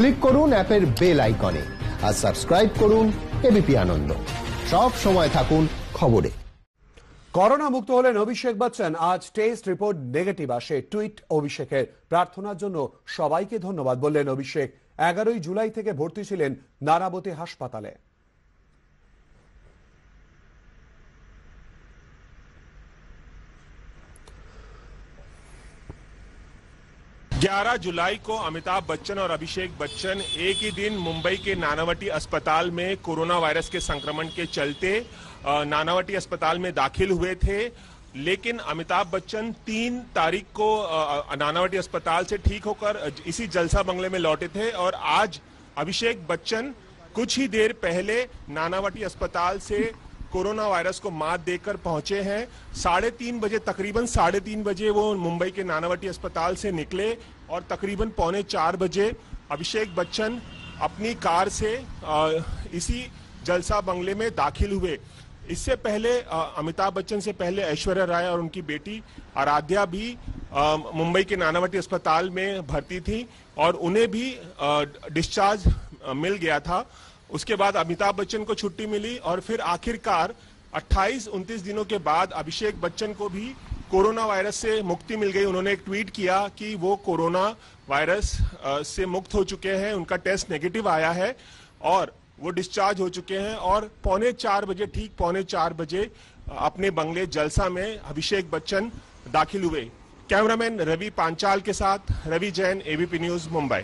Click করুন অ্যাপের bell আইকনে আর সাবস্ক্রাইব করুন এবিপি আনন্দ। সব সময় থাকুন খবরে। করোনা মুক্ত হলেন অভিষেক বচ্চন। আজ টেস্ট রিপোর্ট নেগেটিভ আসে। টুইট অভিষেকের। প্রার্থনার জন্য সবাইকে ধন্যবাদ বললেন অভিষেক। এগারোই জুলাই থেকে ভর্তি ছিলেন নারাবতী হাসপাতালে। ग्यारह जुलाई को अमिताभ बच्चन और अभिषेक बच्चन एक ही दिन मुंबई के नानावटी अस्पताल में कोरोना वायरस के संक्रमण के चलते नानावटी अस्पताल में दाखिल हुए थे। लेकिन अमिताभ बच्चन तीन तारीख को नानावटी अस्पताल से ठीक होकर इसी जलसा बंगले में लौटे थे और आज अभिषेक बच्चन कुछ ही देर पहले नानावटी अस्पताल से कोरोना वायरस को मात देकर पहुँचे हैं। साढ़े तीन बजे, तकरीबन साढ़े तीन बजे वो मुंबई के नानावटी अस्पताल से निकले और तकरीबन पौने चार बजे अभिषेक बच्चन अपनी कार से इसी जलसा बंगले में दाखिल हुए। इससे पहले अमिताभ बच्चन से पहले ऐश्वर्या राय और उनकी बेटी आराध्या भी मुंबई के नानावटी अस्पताल में भर्ती थी और उन्हें भी डिस्चार्ज मिल गया था। उसके बाद अमिताभ बच्चन को छुट्टी मिली और फिर आखिरकार 28-29 दिनों के बाद अभिषेक बच्चन को भी कोरोना वायरस से मुक्ति मिल गई। उन्होंने एक ट्वीट किया कि वो कोरोना वायरस से मुक्त हो चुके हैं, उनका टेस्ट नेगेटिव आया है और वो डिस्चार्ज हो चुके हैं और पौने चार बजे, ठीक पौने चार बजे अपने बंगले जलसा में अभिषेक बच्चन दाखिल हुए। कैमरामैन रवि पांचाल के साथ, रवि जैन, एबीपी न्यूज़, मुंबई।